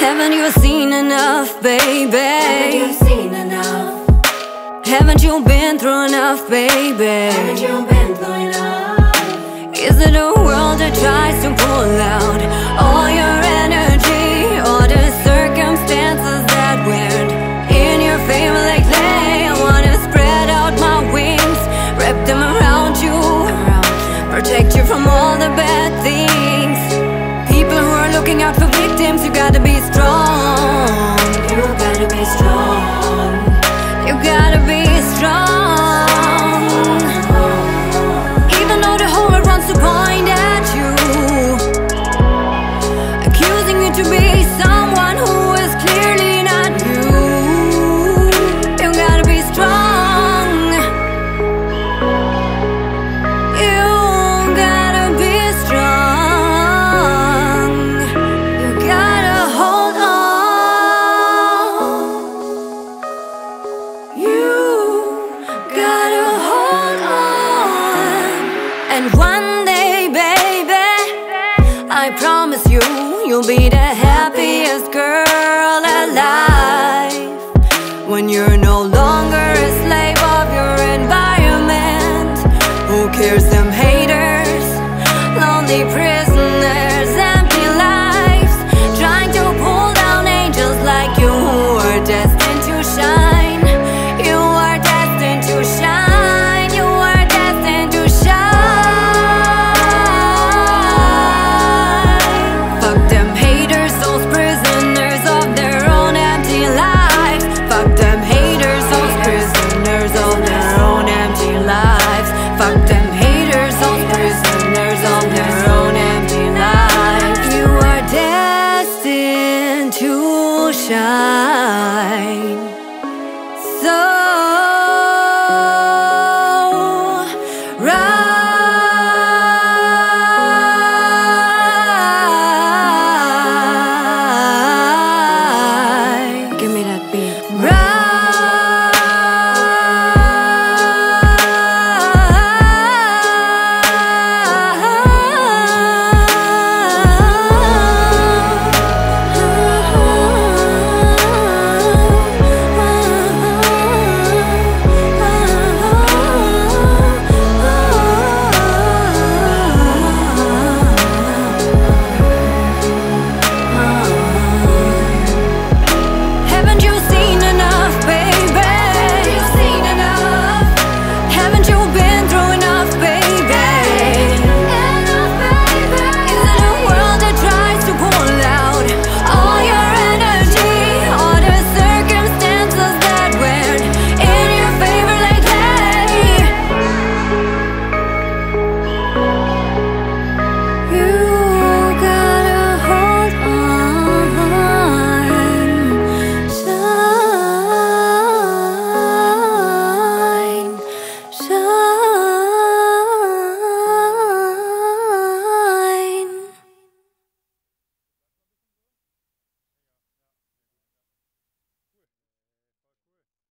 Haven't you seen enough, baby? Haven't you seen enough? Haven't you been through enough, baby? Haven't you been through enough? Is it a world that tries to pull out? And one day, baby I promise you You'll be the happiest girl alive. When you're no longer a slave of your environment Who cares shine.